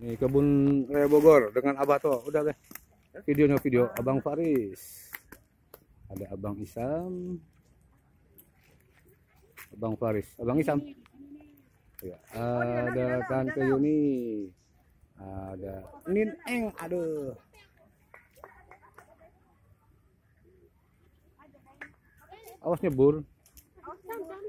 Ini kebun Raya Bogor dengan Abato. Udah deh Videonya video Abang Faris. Ada Abang Isam. Abang Faris. Abang Isam. Ya, ada Tante Yuni. Ada Nin Eng. Aduh. Awas nyebur. Awas nyebur.